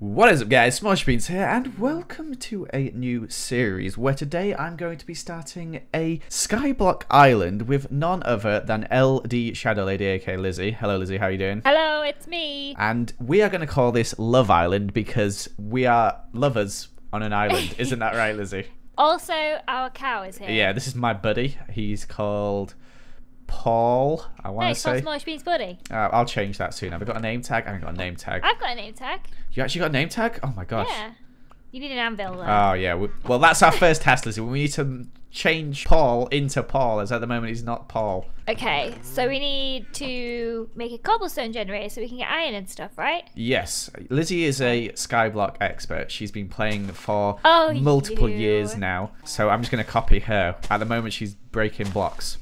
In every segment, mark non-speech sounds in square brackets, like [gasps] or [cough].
What is up guys, Smallish Beans here and welcome to a new series where today I'm going to be starting a Skyblock Island with none other than LD Shadow Lady aka Lizzie. Hello Lizzie, how are you doing? Hello, it's me. And we are going to call this Love Island because we are lovers on an island. Isn't that right Lizzie? [laughs] Also, our cow is here. Yeah, this is my buddy. He's called Paul, I want to not say. Smallish Beans Buddy. Uh, I'll change that soon. Have I got a name tag? I haven't got a name tag. I've got a name tag. You actually got a name tag? Oh my gosh. Yeah. You need an anvil though. Oh yeah. we- Well, that's our first test, Lizzie. We need to change Paul into Paul, as at the moment he's not Paul. okay, so we need to make a cobblestone generator so we can get iron and stuff, right? Yes, Lizzie is a Skyblock expert. She's been playing for Oh, multiple you. years now. So I'm just going to copy her. At the moment, she's breaking blocks.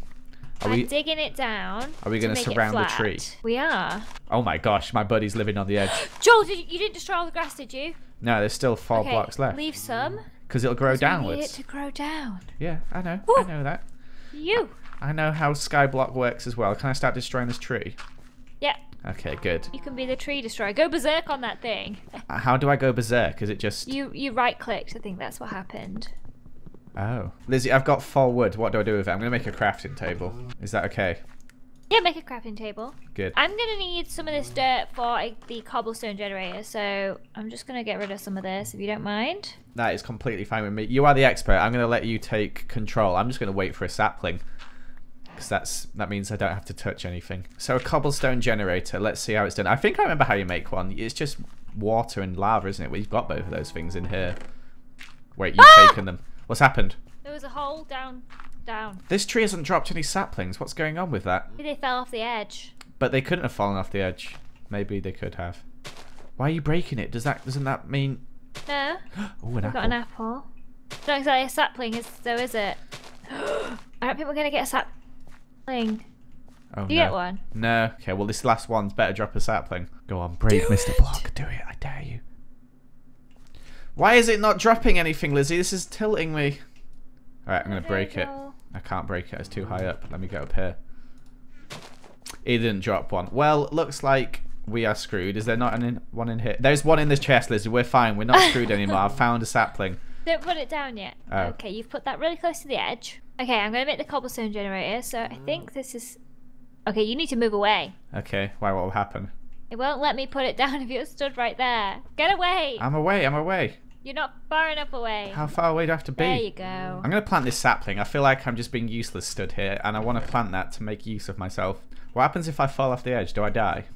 Are I'm we? digging it down. Are we gonna surround the tree? We are. Oh my gosh, my buddy's living on the edge. [gasps] Joel, did you, you didn't destroy all the grass, did you? No, there's still four okay, blocks left leave some. because it'll grow 'cause we need it to grow down. Yeah, I know. I know that. You. I know how Skyblock works as well. Can I start destroying this tree? Yeah, Okay, good. you can be the tree destroyer. Go berserk on that thing. Uh, How do I go berserk? Is it just? You you right clicked. I think that's what happened. Oh. Lizzie, I've got four wood. What do I do with it? I'm going to make a crafting table. Is that okay? Yeah, make a crafting table. Good. I'm gonna need some of this dirt for like, the cobblestone generator, so I'm just gonna get rid of some of this if you don't mind. That is completely fine with me. You are the expert. I'm going to let you take control. I'm just going to wait for a sapling. Because that's that means I don't have to touch anything. So a cobblestone generator. Let's see how it's done. I think I remember how you make one. It's just water and lava, isn't it? We've got both of those things in here. Wait, you've Ah! taken them. What's happened? There was a hole down, down. This tree hasn't dropped any saplings. What's going on with that? Maybe they fell off the edge. But they couldn't have fallen off the edge. Maybe they could have. Why are you breaking it? Does that doesn't that mean? No, [gasps] Oh, an apple. got an apple. It's not exactly a sapling, is though, is it? I don't think we're gonna get a sapling. Oh, Do you no. get one? No. Okay. Well, this last one's better drop a sapling. Go on, brave Mr. Block. Do it. I dare you. Why is it not dropping anything, Lizzie? This is tilting me. All right, I'm gonna break it. I can't break it. It's too high up. Let me get up here. He didn't drop one. Well, looks like we are screwed. Is there not an in, one in here? There's one in this chest, Lizzie. We're fine. We're not screwed anymore. I've [laughs] found a sapling. Don't put it down yet. Oh. Okay, you've put that really close to the edge. Okay, I'm gonna make the cobblestone generator. So I think mm. this is. Okay, you need to move away. Okay. Why? What will happen? It won't let me put it [laughs] down if you're stood right there. Get away! I'm away. I'm away. You're not far enough away. How far away do I have to be? There you go. I'm going to plant this sapling. I feel like I'm just being useless stood here, and I want to plant that to make use of myself. What happens if I fall off the edge? Do I die?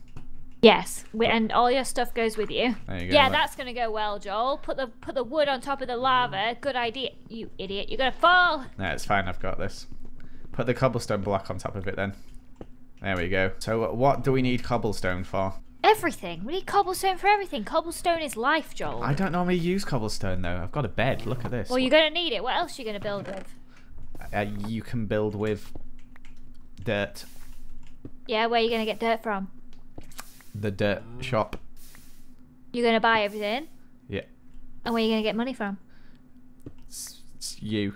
Yes, we, and all your stuff goes with you. There you go, Yeah, look. that's gonna go well, Joel. Put the put the wood on top of the lava. Good idea, you idiot. You're gonna fall. No, it's fine. I've got this. Put the cobblestone block on top of it then. There we go. So what do we need cobblestone for? Everything. We need cobblestone for everything. Cobblestone is life, Joel. I don't normally use cobblestone though. I've got a bed. Look at this. Well, you're gonna need it. What else are you gonna build with? Uh, you can build with dirt. Yeah, where are you gonna get dirt from? The dirt shop. You're gonna buy everything, Yeah. and where are you gonna get money from? It's, it's you.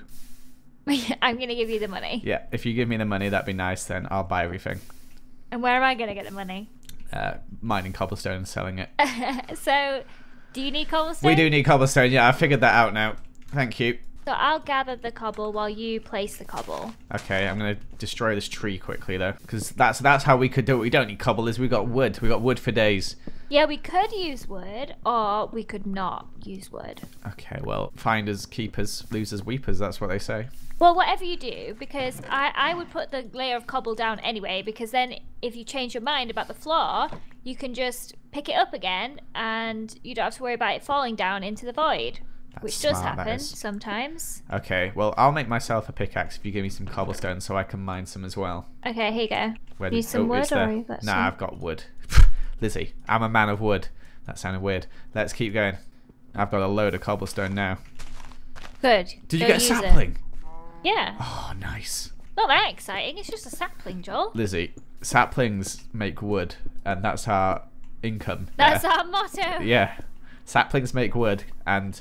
[laughs] I'm gonna give you the money. Yeah. If you give me the money, that'd be nice. Then I'll buy everything. And where am I gonna get the money? Uh, mining cobblestone and selling it. [laughs] so, do you need cobblestone? We do need cobblestone. Yeah, I figured that out now. Thank you. So I'll gather the cobble while you place the cobble. Okay, I'm gonna destroy this tree quickly though, because that's that's how we could do it. We don't need cobble. Is we got wood. We got wood for days. Yeah, we could use wood, or we could not use wood. Okay, well, finders, keepers, losers, weepers. That's what they say. Well, whatever you do, because I, I would put the layer of cobble down anyway, because then if you change your mind about the floor, you can just pick it up again, and you don't have to worry about it falling down into the void, which does smart, that happen sometimes. Okay, well, I'll make myself a pickaxe if you give me some cobblestone so I can mine some as well. Okay, here you go. Where Need did- some oh, wood, or you got Nah, some? I've got wood. [laughs] Lizzie, I'm a man of wood. That sounded weird. Let's keep going. I've got a load of cobblestone now. Good. Did you get a use it. Yeah. Oh, nice. Not that exciting. It's just a sapling, Joel. Lizzie, saplings make wood, and that's our income. That's there. our motto. Yeah, saplings make wood, and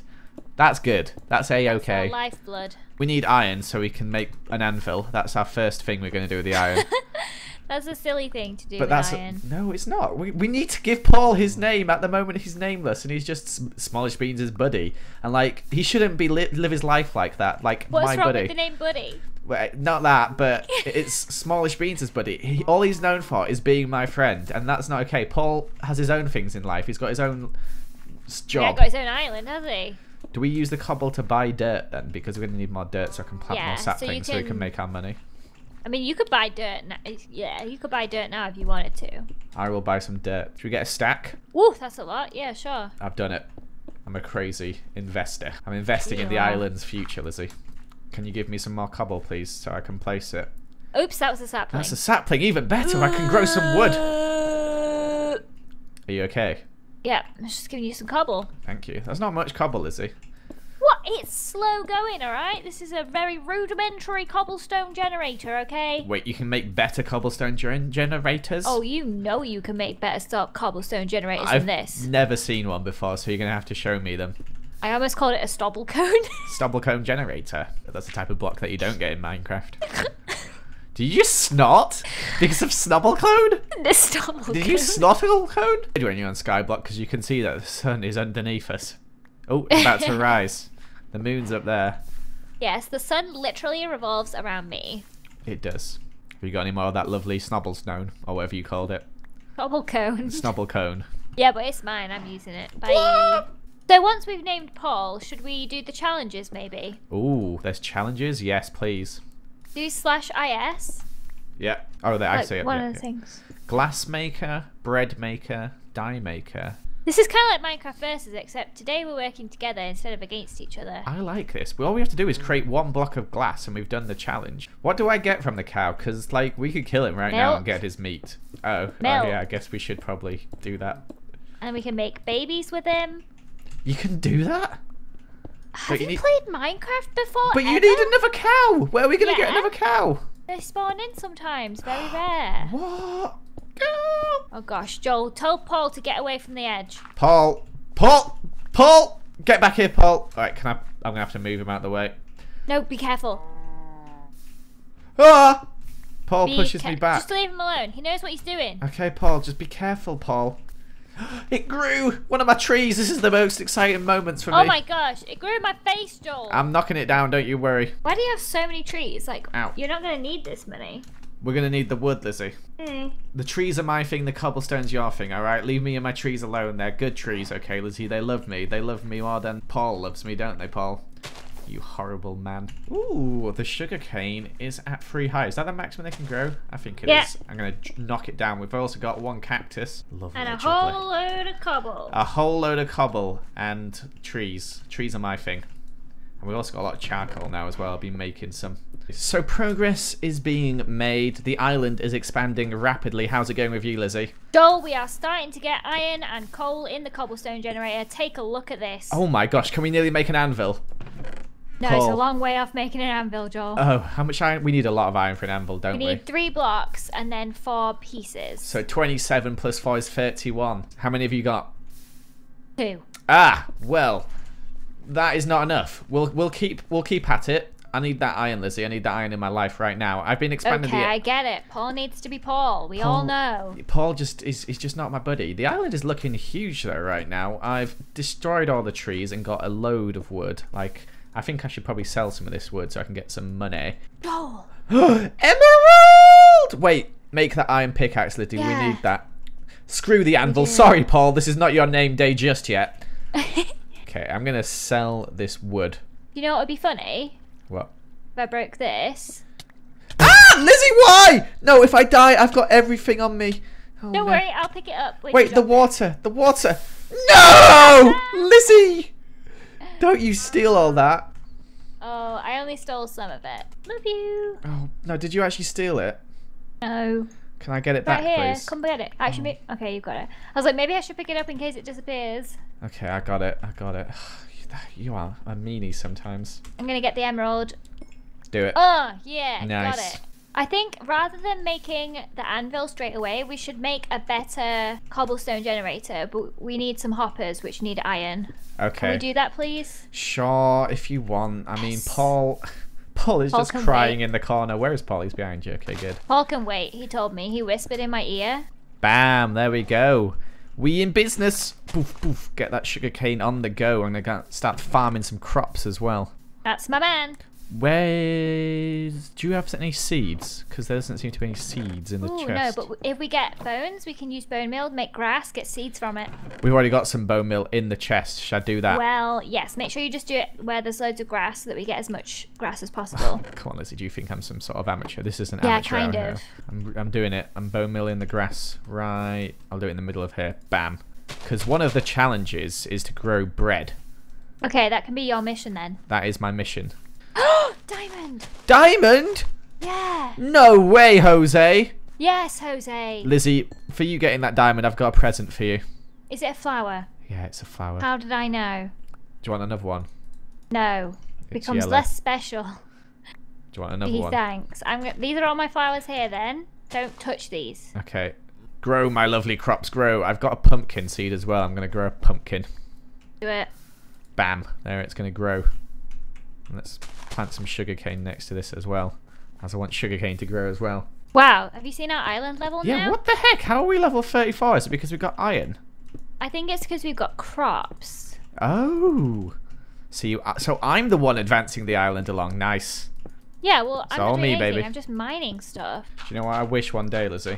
that's good. That's a okay. lifeblood. We need iron so we can make an anvil. That's our first thing we're going to do with the iron. [laughs] That's a silly thing to do But that's iron. no, it's not. We, we need to give Paul his name. At the moment, he's nameless, and he's just Smallish Beans' buddy. And like, he shouldn't be li- live his life like that. Like What's my wrong buddy. with the name Buddy? Well, eh, not that, but [laughs] it's Smallish Beans' buddy. He, all he's known for is being my friend, and that's not okay. Paul has his own things in life. He's got his own s- Yeah, got his own island, has he? Do we use the cobble to buy dirt then? Because we're gonna need more dirt so I can plant Yeah, more so saplings so, we can can- make our money. I mean, you could buy dirt. Now. Yeah, you could buy dirt now if you wanted to. I will buy some dirt. Should we get a stack? Woo, that's a lot. Yeah, sure. I've done it. I'm a crazy investor. I'm investing in the are. island's future, Lizzie. Can you give me some more cobble, please, so I can place it? Oops, that was a sapling. That's a sapling, even better. I can grow some wood. Uh. Are you okay? Yeah, I'm just giving you some cobble. Thank you. That's not much cobble, Lizzie. It's slow going, alright? This is a very rudimentary cobblestone generator, okay? Wait, you can make better cobblestone gen- generators? Oh, you know you can make better stop cobblestone generators I've than this. never seen one before, so you're gonna have to show me them. I almost called it a stubble cone. [laughs] Stubble cone generator. That's the type of block that you don't get in Minecraft. [laughs] Did you snot because of snubble cone? [laughs] the stubble Did cone. you snottle cone? When you're on Skyblock, because you can see that the sun is underneath us. Oh, it's about to rise. The moon's up there. Yes, the sun literally revolves around me. It does. Have you got any more of that lovely snubble stone, or whatever you called it? Stubble cone. [laughs] Snubble cone. yeah, but it's mine. I'm using it. Bye. So once we've named Paul, should we do the challenges maybe? Ooh, there's challenges? Yes, please. Do slash is. Yeah. Oh, there, I Like see it. one yeah, of the yeah. things. Glass maker, bread maker, dye maker. This is kind of like Minecraft versus, except today we're working together instead of against each other. I like this. All we have to do is create one block of glass, and we've done the challenge. What do I get from the cow? Because like we could kill him right now and get his meat. Oh, oh yeah. I guess we should probably do that. And we can make babies with him. You can do that. Have you you, played Minecraft before? But you need another cow. Where are we gonna get another cow? They spawn in sometimes, very rare. What? Oh gosh, Joel, tell Paul to get away from the edge. Paul, Paul, Paul, get back here, Paul. All right, can I? I'm gonna have to move him out of the way. No, be careful. Ah! Paul Be pushes me back. Just leave him alone. He knows what he's doing. Okay, Paul, just be careful, Paul. [gasps] It grew! One of my trees. This is the most exciting moments for Oh me. Oh my gosh, it grew in my face, Joel. I'm knocking it down, don't you worry. Why do you have so many trees? Like, Ow. you're not gonna need this many. We're gonna need the wood, Lizzie. Hmm. The trees are my thing, the cobblestone's your thing, alright? Leave me and my trees alone. They're good trees, okay, Lizzie? They love me. They love me more than Paul loves me, don't they, Paul? You horrible man. Ooh, the sugar cane is at three high. Is that the maximum they can grow? I think it is. Yeah. I'm gonna knock it down. We've also got one cactus. Lovely. And a jubbly. whole load of cobble. a whole load of cobble and trees. Trees are my thing. And we've also got a lot of charcoal now as well. I'll be making some. So progress is being made. The island is expanding rapidly. How's it going with you, Lizzie? Joel, we are starting to get iron and coal in the cobblestone generator. Take a look at this. Oh my gosh, can we nearly make an anvil? no, it's a long way off making an anvil, Joel. Oh, how much iron? We need a lot of iron for an anvil, don't we? We need three blocks and then four pieces. So 27 plus 4 is 31. How many have you got? Two. Ah, well, that is not enough. We'll we'll keep we'll keep at it. I need that iron, Lizzie. I need that iron in my life right now. I've been expanding Okay, the I get it. Paul needs to be Paul. We all know. Paul just is is just not my buddy. The island is looking huge though right now. I've destroyed all the trees and got a load of wood. Like I think I should probably sell some of this wood so I can get some money. Joel. [gasps] Emerald! Wait, make that iron pickaxe, Liddy. We need that. Screw the anvil. Sorry, Paul. This is not your name day just yet. [laughs] Okay, I'm gonna sell this wood. you know what would be funny? What? If I broke this. Ah, Lizzie, why? No, if I die, I've got everything on me. Oh, Don't no. worry, I'll pick it up. Wait, the drop it. water, the water. [laughs] No, Lizzie! Don't you steal all that? Oh, I only stole some of it. Love you. Oh no, did you actually steal it? No. Can I get it Right back, here. please? Come get it. Actually, may- mm. okay, you've got it. I was like, maybe I should pick it up in case it disappears. Okay, I got it. I got it. [sighs] You are a meanie sometimes. I'm gonna get the emerald. Do it. Oh, yeah, got Nice. it. I think rather than making the anvil straight away, we should make a better cobblestone generator. But we need some hoppers, which need iron. Okay. Can we do that, please? Sure, if you want. I mean, Paul. Paul is Paul just crying wait. in the corner. Where is Paul? He's behind you. Okay, good. Paul can wait. He told me. He whispered in my ear. Bam, there we go. We in business. Poof, poof. Get that sugarcane on the go. I'm to start farming some crops as well. That's my man. Where's... Do you have any seeds? Because there doesn't seem to be any seeds in the Ooh, no, but if we get bones, we can use bone meal, make grass, get seeds from it. We've already got some bone meal in the chest. Should I do that? Well, yes. Make sure you just do it where there's loads of grass so that we get as much grass as possible. [laughs] Come on, Lizzie. Do you think I'm some sort of amateur? This isn't Yeah, amateur. kind of. I'm, I'm doing it. I'm bone milling the grass. Right. I'll do it in the middle of here. Bam. Because one of the challenges is to grow bread. okay, that can be your mission then. That is my mission. [gasps] [gasps] Diamond! Diamond? Yeah! No way, Jose. Yes, Jose! Lizzie, for you getting that diamond, I've got a present for you. Is it a flower? Yeah, it's a flower. How did I know? Do you want another one? No. It's Becomes yellow. less special. Do you want another Gee, one? thanks. I'm these are all my flowers here then. Don't touch these. Okay. Grow, my lovely crops, grow. I've got a pumpkin seed as well. I'm going to grow a pumpkin. Do it. Bam. There, it's going to grow. And let's plant some sugarcane next to this as well. As I want sugarcane to grow as well. Wow, have you seen our island level Yeah, now? what the heck? How are we level 34? Is it because we've got iron? I think it's because we've got crops. Oh. So, you, uh, so I'm the one advancing the island along. Nice. Yeah, well, I'm It's all me, anything. baby. I'm just mining stuff. Do you know what I wish one day, Lizzie?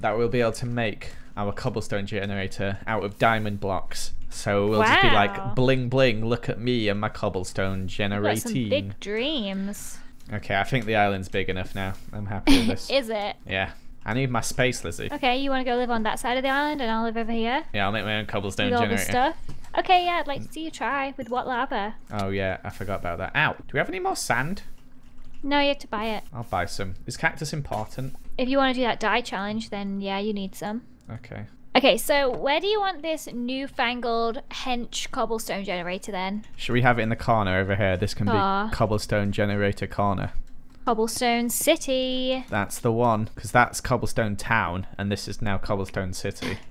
That we'll be able to make our cobblestone generator out of diamond blocks. So we'll just be like, bling bling, look at me and my cobblestone got generating. some big dreams. Okay, I think the island's big enough now. I'm happy with this. [laughs] Is it? yeah. I need my space, Lizzie. Okay, you want to go live on that side of the island and I'll live over here Yeah, I'll make my own cobblestone with all generator. the stuff? Okay, yeah, I'd like to see you try. With what lava? Oh yeah, I forgot about that. Ow. Do we have any more sand? No, you have to buy it. I'll buy some. Is cactus important? If you want to do that dye challenge, then yeah, you need some. Okay. Okay, so where do you want this newfangled hench cobblestone generator then? Should we have it in the corner over here? This can be ah. cobblestone generator corner. Cobblestone City. That's the one, because that's cobblestone town, and this is now cobblestone city. [laughs]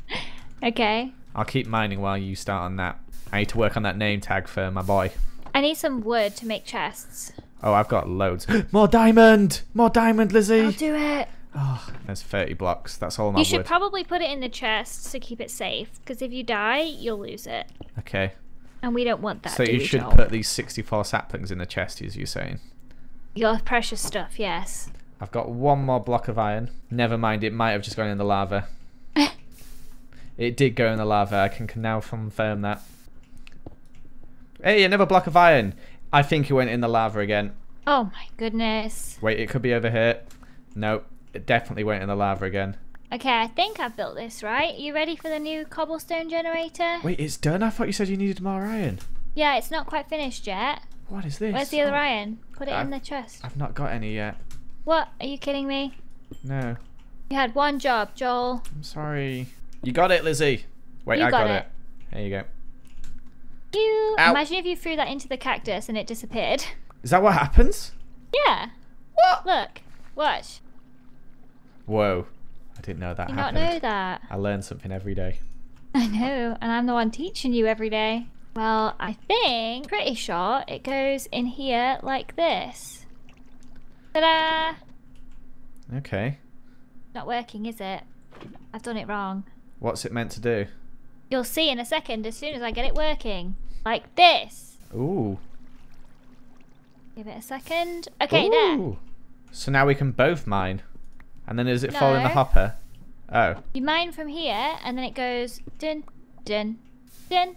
Okay. I'll keep mining while you start on that. I need to work on that name tag for my boy. I need some wood to make chests. Oh, I've got loads. [gasps] More diamond! More diamond, Lizzie! I'll do it. Oh, there's 30 blocks. That's all my You should wood. probably put it in the chest to keep it safe, because if you die, you'll lose it. okay. And we don't want that. So you should put these 64 saplings in the chest, as you're saying. your precious stuff. Yes. I've got one more block of iron. Never mind, it might have just gone in the lava. [laughs] it did go in the lava. I can can now confirm that. Hey, another block of iron. I think it went in the lava again. Oh my goodness. Wait, it could be over here. Nope, it definitely went in the lava again. Okay, I think I've built this right. You ready for the new cobblestone generator? Wait, it's done? I thought you said you needed more iron. Yeah, it's not quite finished yet. What is this? Where's the other Oh, iron? Put it in I've- the chest. I've not got any yet. What? Are you kidding me? No, You had one job, Joel. I'm sorry. You got it, Lizzie. Wait, You I got got, it. it. There you go. You Ow. imagine if you threw that into the cactus and it disappeared. Is that what happens? Yeah. What? Look. Watch. Whoa. I didn't know that Did you not know that? I learn something every day. I know, and I'm the one teaching you every day. Well, I think, pretty sure, it goes in here like this. Ta-da! Okay. Not working, is it? I've done it wrong. What's it meant to do? You'll see in a second as soon as I get it working. Like this. Ooh. Give it a second. Okay, there. Ooh. So now we can both mine. And then does it fall in the hopper? Oh. You mine from here, and then it goes dun, dun, dun.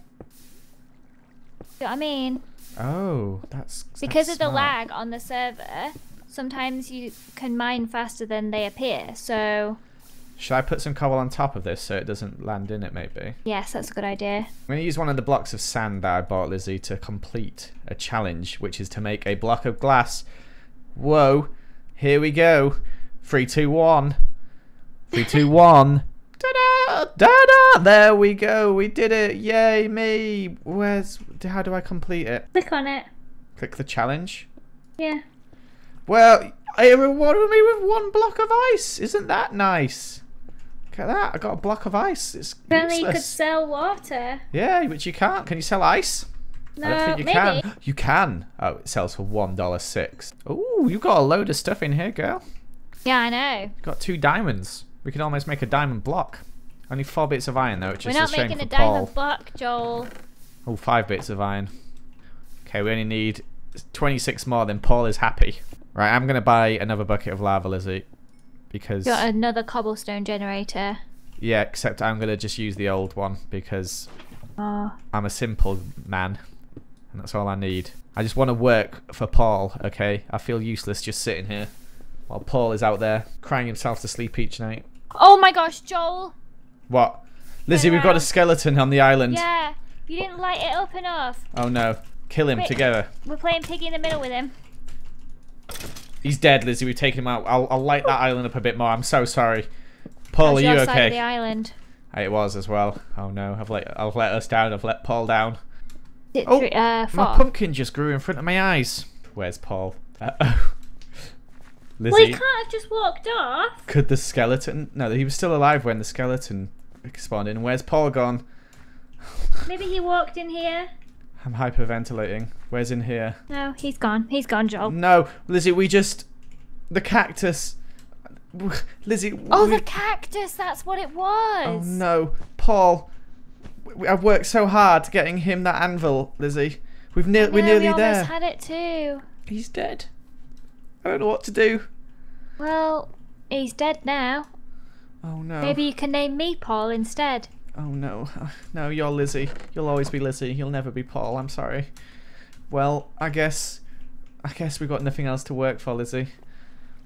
See what I mean? Oh, that's Because that's of the lag on the server, sometimes you can mine faster than they appear. So, Should I put some cobble on top of this so it doesn't land in it maybe? yes, that's a good idea. I'm going to use one of the blocks of sand that I bought Lizzie to complete a challenge, which is to make a block of glass. Whoa. Here we go. Three, two, one. Three, two, one. Ta-da! Ta-da! There we go. We did it. Yay, me. Where's... How do I complete it? Click on it. Click the challenge. Yeah. Well, it rewarded me with one block of ice. Isn't that nice? Look at that. I got a block of ice. It's If only you could sell water. Yeah, but you can't. Can you sell ice? I don't think you No, can. maybe. You can. Oh, it sells for one dollar six. Oh, you've got a load of stuff in here, girl. Yeah, I know. Got two diamonds. We could almost make a diamond block. Only four bits of iron though, which We're is not a shame making for a Paul. diamond block, Joel. Oh, five bits of iron. Okay, we only need 26 more, then Paul is happy. Right, I'm going to buy another bucket of lava, Lizzie. Because, Got another cobblestone generator. yeah, except I'm going to just use the old one because Oh. I'm a simple man. And that's all I need. I just want to work for Paul, okay? I feel useless just sitting here while Paul is out there crying himself to sleep each night. Oh my gosh, Joel. What? Lizzie, we've got a skeleton on the island. Yeah, you didn't light it up enough. Oh no. Kill him Wait. together. We're playing piggy in the middle with him. He's dead, Lizzie. We've taken him out. I'll, I'll light that island up a bit more. I'm so sorry. Paul, That's are you your side of the island. It was as well. Oh no, I've let I've let us down. I've let Paul down. Oh, uh, My pumpkin just grew in front of my eyes. Where's Paul? Uh-oh. Well, he can't have just walked off. could the skeleton? No, he was still alive when the skeleton spawned in. Where's Paul gone? Maybe he walked in here. I'm hyperventilating. Where's in here? No, he's gone. He's gone, Joel. No, Lizzie, we just the cactus. Lizzie. Oh, we- the cactus. That's what it oh, was. Oh no, Paul. we- I've worked so hard getting him that anvil, Lizzie. We've ne- we're nearly we there. almost had it too. He's dead. I don't know what to do. Well, he's dead now. Oh no. Maybe you can name me Paul instead. Oh no. [laughs] No, you're Lizzie. You'll always be Lizzie. You'll never be Paul. I'm sorry. Well, I guess I guess we've got nothing else to work for, Lizzie.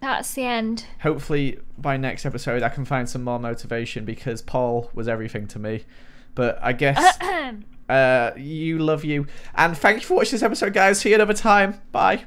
That's the end. Hopefully by next episode I can find some more motivation because Paul was everything to me. But I guess [clears throat] uh you love you. And thank you for watching this episode guys. See you another time. Bye.